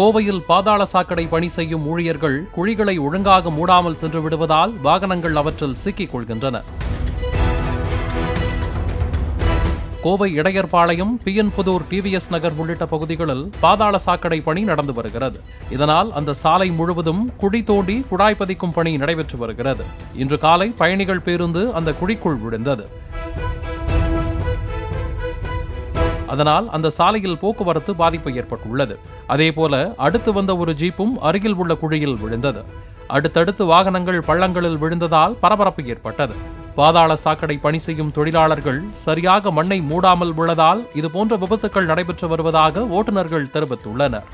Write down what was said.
கோவையில் பாதாள சாக்கடை பணி செய்யும் ஊழியர்கள் குழிகளை ஒழுங்காக மூடாமல் சென்று விடுவதால் வாகனங்கள் அவற்றில் சிக்கிக் கொள்கின்றன. கோவை இடையர்பாளையம் பிஎன்புதூர் டிவிஎஸ் நகர் உள்ளிட்ட பகுதிகளில் பாதாள சாக்கடை பணி நடந்து வருகிறது. இதனால் அந்த சாலை முழுவதும் குழி தோண்டி குழாய் பதிக்கும் பணி நடைபெற்று வருகிறது. இன்று காலை பயணிகள் பேருந்து அந்த குழிக்குள் விழுந்தது. அதனால் அந்த சாலையில் போக்குவரத்து பாதிப்பு ஏற்பட்டுள்ளது. அதேபோல அடுத்து வந்த ஒரு ஜீப்பும் அருகில் உள்ள குழியில் விழுந்தது. அடுத்தடுத்து வாகனங்கள் பள்ளங்களில் விழுந்ததால் பரபரப்பு ஏற்பட்டது. பாதாள சாக்கடை பணி செய்யும் தொழிலாளர்கள் சரியாக மண்ணை மூடாமல் உள்ளதால் இதுபோன்ற விபத்துக்கள் நடைபெற்று வருவதாக ஓட்டுநர்கள் தெரிவித்துள்ளனர்.